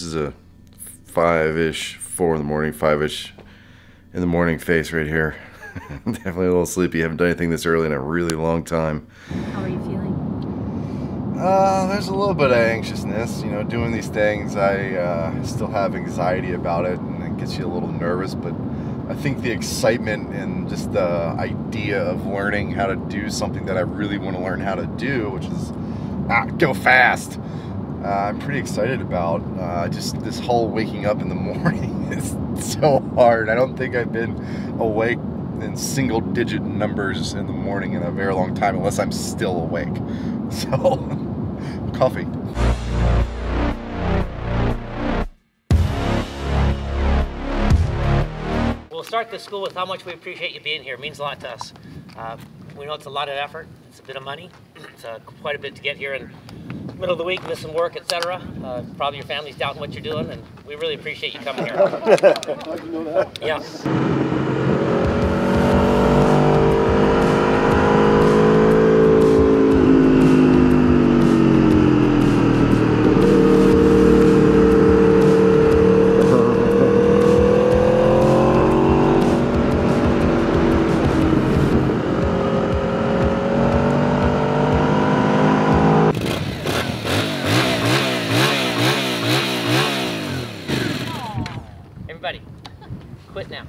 This is a five-ish, four in the morning, five-ish in the morning face right here. Definitely a little sleepy. Haven't done anything this early in a really long time. How are you feeling? Uh, there's a little bit of anxiousness. You know, doing these things, I uh, still have anxiety about it, and it gets you a little nervous. But I think the excitement and just the idea of learning how to do something that I really want to learn how to do, which is ah, go fast. Uh, I'm pretty excited about. Uh, just this whole waking up in the morning is so hard. I don't think I've been awake in single digit numbers in the morning in a very long time unless I'm still awake. So, coffee. We'll start the school with how much we appreciate you being here. It means a lot to us. Uh, we know it's a lot of effort. It's a bit of money. It's uh, quite a bit to get here the middle of the week, missing work, etc. Uh, probably your family's doubting what you're doing, and we really appreciate you coming here. yeah. Everybody, quit now.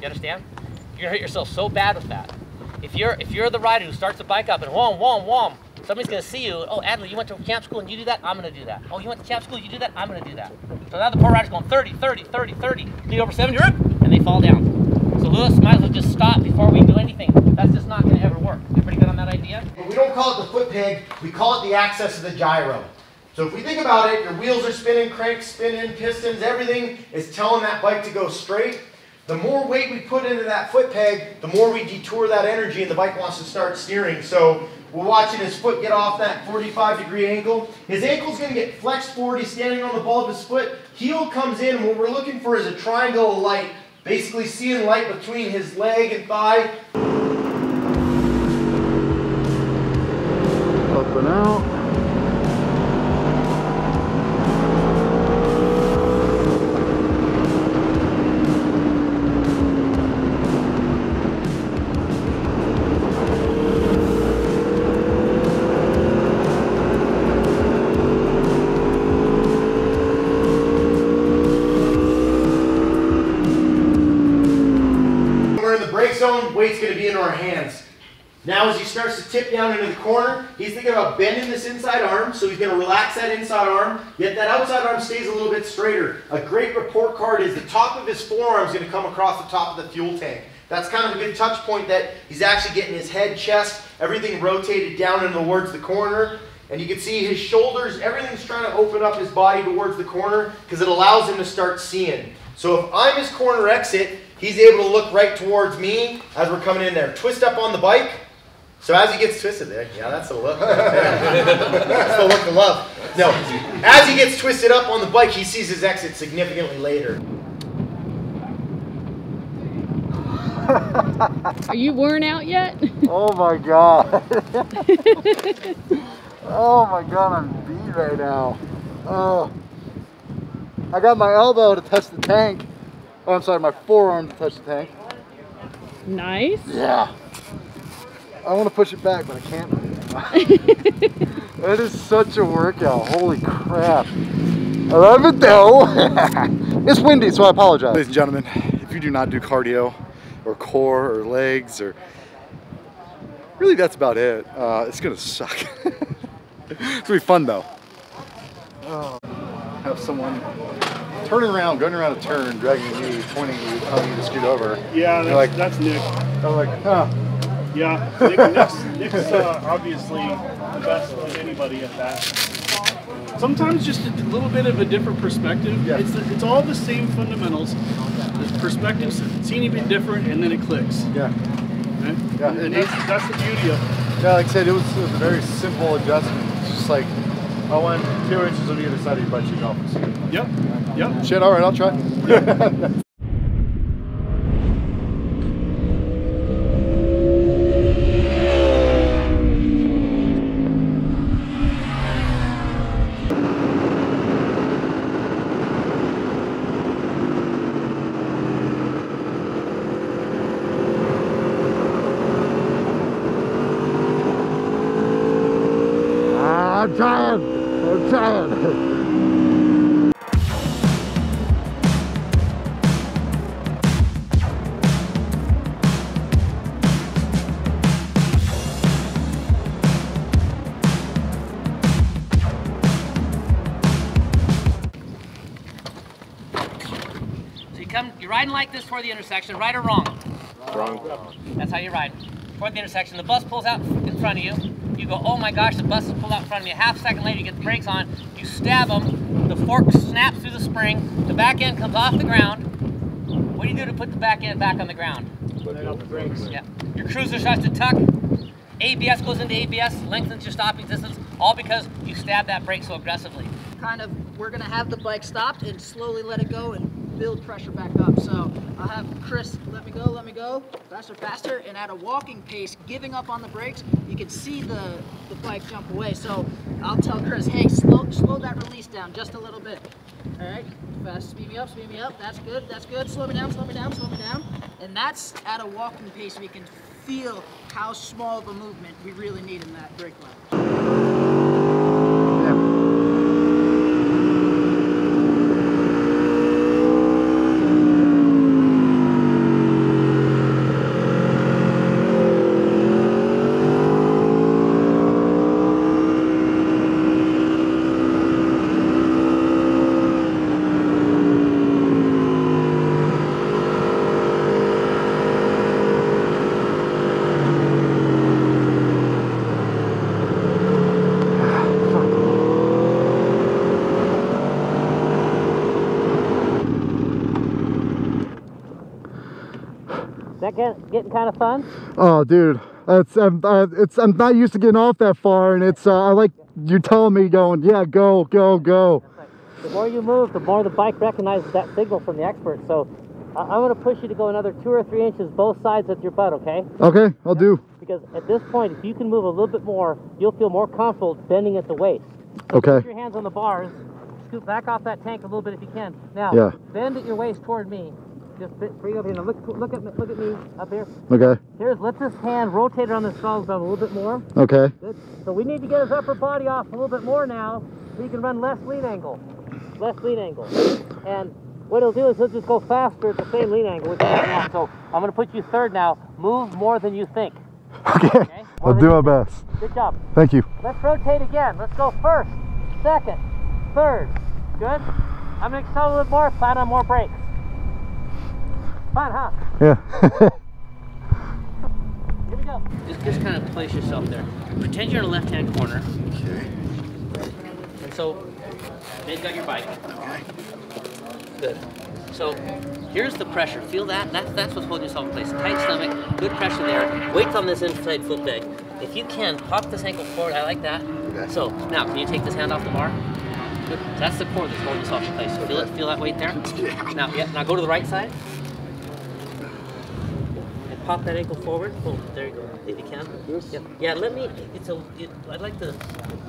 You understand? You're gonna hurt yourself so bad with that. If you're if you're the rider who starts the bike up and whom whom whom, somebody's gonna see you. Oh, Adley, you went to champ school and you do that. I'm gonna do that. Oh, you went to champ school, you do that. I'm gonna do that. So now the poor rider's going 30, 30, 30, 30. Get over 70, rip, and they fall down. So Lewis, might as well just stop before we do anything. That's just not gonna ever work. Everybody good on that idea? We don't call it the foot peg, we call it the axis of the gyro. So if we think about it, your wheels are spinning, cranks spinning, pistons, everything is telling that bike to go straight. The more weight we put into that foot peg, the more we detour that energy and the bike wants to start steering. So we're watching his foot get off that 45 degree angle. His ankle's gonna get flexed forward, he's standing on the ball of his foot. Heel comes in, and what we're looking for is a triangle of light. Basically seeing light between his leg and thigh. Up and out. Brake zone, weight's going to be in our hands. Now as he starts to tip down into the corner, he's thinking about bending this inside arm, so he's going to relax that inside arm, yet that outside arm stays a little bit straighter. A great report card is the top of his forearm is going to come across the top of the fuel tank. That's kind of a good touch point that he's actually getting his head, chest, everything rotated down and towards the corner. And you can see his shoulders, everything's trying to open up his body towards the corner because it allows him to start seeing. So if I'm his corner exit, he's able to look right towards me as we're coming in there. Twist up on the bike. So as he gets twisted there, yeah, that's the look. that's the look of love. No, as he gets twisted up on the bike, he sees his exit significantly later. Are you worn out yet? Oh my god. oh my god, I'm beat right now. Oh. I got my elbow to touch the tank. Oh, I'm sorry, my forearm to touch the tank. nice. Yeah. I want to push it back, but I can't. that is such a workout. Holy crap. I love it though. it's windy, so I apologize. Ladies and gentlemen, if you do not do cardio or core or legs or really that's about it. Uh, it's gonna suck. it's gonna be fun though. Oh, have someone turning around, going around a turn, dragging knee, pointing you, telling you to scoot over. Yeah, that's, like- that's Nick. I'm like, huh. Yeah, Nick, Nick's, Nick's uh, obviously the best of anybody at that. Sometimes just a little bit of a different perspective. Yeah. It's, it's all the same fundamentals. The perspectives a bit different, and then it clicks. Yeah. Right? Yeah, and and that's, that's the beauty of it. Yeah, like I said, it was, it was a very simple adjustment. It's just like, Oh, I want two inches on either side of your butt cheek off. Yep, yep. Shit, all right, I'll try. riding like this toward the intersection, right or wrong? Wrong. That's how you ride. Toward the intersection, the bus pulls out in front of you. You go, oh my gosh, the bus is pulled out in front of me. A half second later, you get the brakes on. You stab them. The fork snaps through the spring. The back end comes off the ground. What do you do to put the back end back on the ground? Let out the brakes. Yeah. Your cruiser starts to tuck. ABS goes into ABS, lengthens your stopping distance, all because you stab that brake so aggressively. kind of we're gonna have the bike stopped and slowly let it go and build pressure back up. So I'll have Chris let me go, let me go, faster, faster, and at a walking pace, giving up on the brakes, you can see the, the bike jump away. So I'll tell Chris, hey, slow slow that release down just a little bit. All right, fast, speed me up, speed me up. That's good, that's good. Slow me down, slow me down, slow me down. And that's at a walking pace. We can feel how small of a movement we really need in that brake line. That get, getting kind of fun? Oh, dude, it's I'm uh, it's I'm not used to getting off that far, and it's uh, I like you telling me going, yeah, go, go, go. The more you move, the more the bike recognizes that signal from the expert. So I- I'm going to push you to go another two or three inches both sides with your butt, okay? Okay, I'll do. Because at this point, if you can move a little bit more, you'll feel more comfortable bending at the waist. Okay. Put your hands on the bars. scoop back off that tank a little bit if you can. Now, Yeah. bend at your waist toward me. Just bring up here. Now look, look at me, look at me up here. Okay, Here's let this hand rotate around the bone a little bit more. okay, Good. So we need to get his upper body off a little bit more now, so he can run less lean angle, less lean angle. And what he'll do is he'll just go faster at the same lean angle. Which. So I'm going to put you third now. Move more than you think. okay. Okay. I'll do my best. Good job. Thank you. Let's rotate again. Let's go first, second, third. Good. I'm going to accelerate a little more. Flat on more brakes. Fun, huh? Yeah. Here we go. Just, just kind of place yourself there. Pretend you're in a left-hand corner. Okay. And so, they've got your bike. Okay. Good. So, here's the pressure. Feel that? That's, that's what's holding yourself in place. Tight stomach, good pressure there. Weight on this inside foot peg. If you can, pop this ankle forward. I like that. Okay. So, now, can you take this hand off the bar? Good. That's the core that's holding yourself in place. Feel it? Feel that weight there? Yeah. Now, yeah, now go to the right side. Pop that ankle forward. Boom. There you go. If you can. Yeah. Yeah, let me. It's a. It, I'd like to.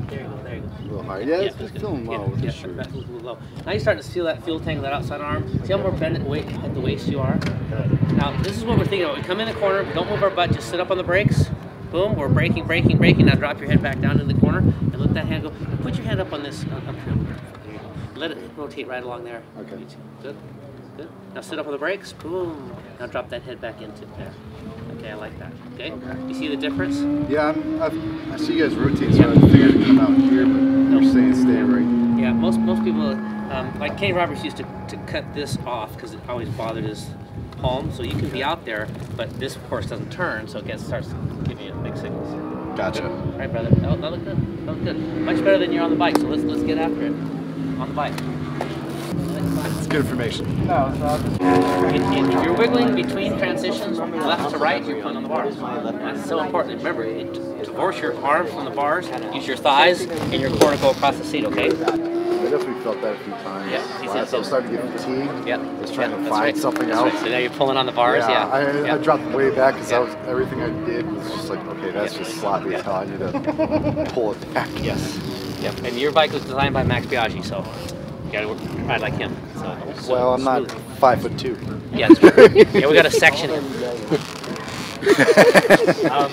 There you go. There you go. A little higher. Yeah, it's that's good. feeling with yeah, this shirt. back a little low. Now you're starting to feel that fuel tank that outside arm. See how more bent at the, weight, at the waist you are? Now, this is what we're thinking about. We come in the corner, we don't move our butt, just sit up on the brakes. Boom, we're braking, braking, braking. Now drop your head back down in the corner and let that hand go. Put your hand up on this, uh, up here. There you go. Let it rotate right along there. Okay. Good, good. Now sit up on the brakes. Boom. Now drop that head back into there. Okay, I like that. Okay? Okay. You see the difference? Yeah, I'm, I've, I see you guys rotate, so I figured to come out here, but you're saying stay right. Yeah, most most people, um, like Kenny Roberts used to, to cut this off because it always bothered his palm. So you can be out there, but this of course doesn't turn, so it gets starts giving you big signals. Gotcha. All right, brother. That, that looked good. That looked good. Much better than you're on the bike. So let's let's get after it on the bike. It's good information. If, if- if you're wiggling between transitions, from left to right, you're pulling on the bars. That's so important. Remember, it, divorce your arms from the bars, use your thighs, and your core to go across the seat, okay? I definitely felt that a few times. Yeah, he said I was so. starting to get fatigued. Yeah, I was trying Yep, to find right. something That's else. right. So now you're pulling on the bars, yeah. I, I dropped way back because Yeah. Everything I did was just like, okay, that's Yeah. just sloppy as hell. I need to pull it back. Yes. Yep. And your bike was designed by Max Biaggi, so you gotta ride like him. So, so Well, I'm not five foot two. Yeah, that's right. yeah, we got a section him. um,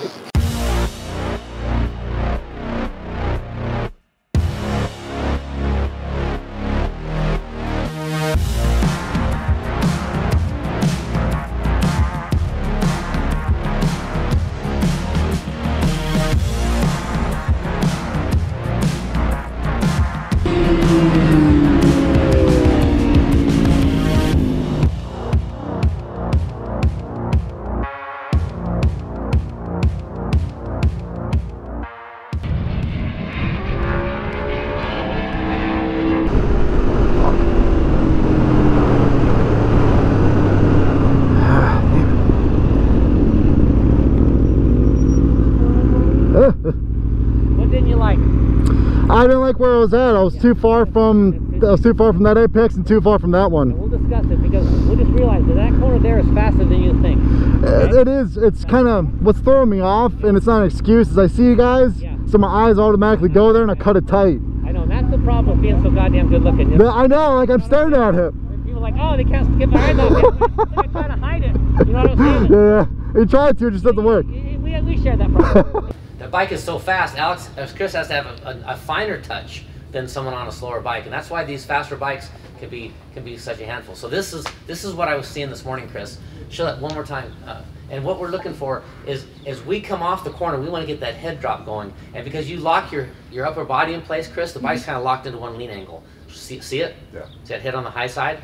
didn't like where I was at. I was too far from I was too far from that apex and too far from that one. We'll discuss it because we'll just realize that that corner there is faster than you think. It, it is. It's kind of what's throwing me off, and it's not an excuse. Is I see you guys, Yeah. so my eyes automatically go there, and I cut it tight. I know, and that's the problem with being so goddamn good looking. You know? I know, like I'm staring at it. People are like, oh, they can't get my eyes off it. It's like I'm trying to hide it. You know what I'm saying? Yeah, yeah. You tried to, it just doesn't work. We, we, we share that problem. the bike is so fast, Alex, Chris has to have a, a, a finer touch than someone on a slower bike, and that's why these faster bikes can be can be such a handful. So this is this is what I was seeing this morning, Chris. Show that one more time. Uh, and what we're looking for is as we come off the corner, we want to get that head drop going. And because you lock your your upper body in place, Chris, the bike's kind of locked into one lean angle. See, see it? Yeah. See that head on the high side?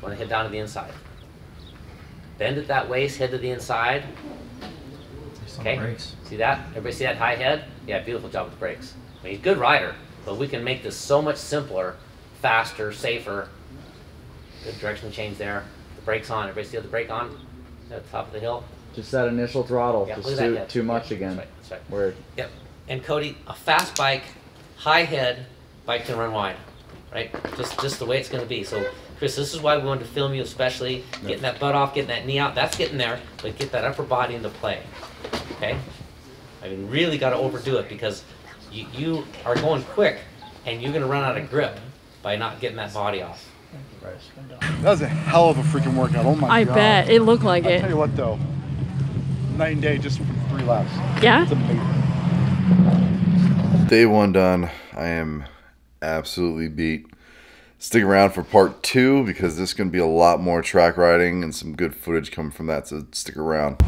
Want to head down to the inside. Bend at that waist, head to the inside. Okay. brakes. See that? Everybody see that high head? Yeah, beautiful job with the brakes. I mean, he's a good rider, but we can make this so much simpler, faster, safer. Good direction change there. The brakes on. Everybody see the brake on? At the top of the hill? Just that initial throttle, Yeah, just look at that too, too much Yeah, again. That's right. That's right. Where Yep. And Cody, a fast bike, high head, bike can run wide, right? Just just the way it's going to be. So, Chris, this is why we wanted to film you, especially getting that butt off, getting that knee out. That's getting there, but get that upper body into play. Okay. I mean, really got to overdo it because you you are going quick, and you're going to run out of grip by not getting that body off. That was a hell of a freaking workout. Oh my I god. I bet. It looked like I'll it. tell you what though, night and day just from three laps. Yeah? It's amazing. Day one done. I am absolutely beat. Stick around for part two because there's going to be a lot more track riding and some good footage coming from that. So stick around.